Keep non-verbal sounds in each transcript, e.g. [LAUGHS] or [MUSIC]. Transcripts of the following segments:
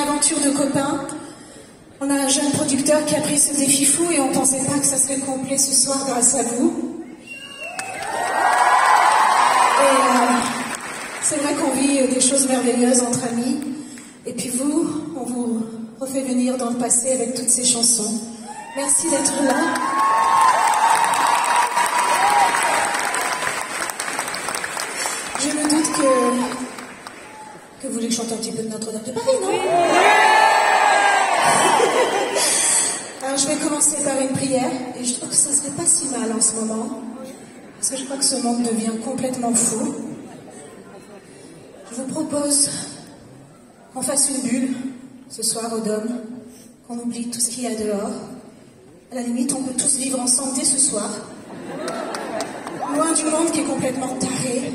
aventure de copains. On a un jeune producteur qui a pris ce défi fou et on pensait pas que ça serait complet ce soir grâce à vous. Euh, c'est vrai qu'on vit des choses merveilleuses entre amis. Et puis vous, on vous refait venir dans le passé avec toutes ces chansons. Merci d'être là. Je me doute que, que vous voulez chanter un petit peu de Notre-Dame de Paris, non [LAUGHS] Alors je vais commencer par une prière et je trouve que ça serait pas si mal en ce moment parce que je crois que ce monde devient complètement fou. Je vous propose qu'on fasse une bulle ce soir au Dôme, qu'on oublie tout ce qu'il y a dehors. À la limite, on peut tous vivre ensemble dès ce soir, loin du monde qui est complètement taré.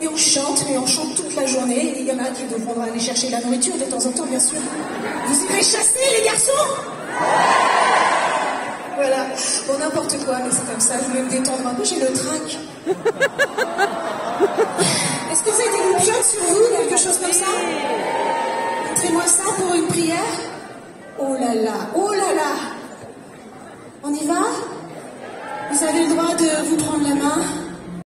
Et on chante, et on chante toute la journée. Il y en a qui devront aller chercher de la nourriture de temps en temps, bien sûr. Vous irez chasser, les garçons Voilà. Bon, n'importe quoi, mais c'est comme ça. Je vais me détendre un peu, j'ai le trac. Est-ce que vous avez des loupiottes sur vous, quelque chose comme ça? Montrez-moi ça pour une prière. Oh là là, oh là là. On y va? Vous avez le droit de vous prendre la main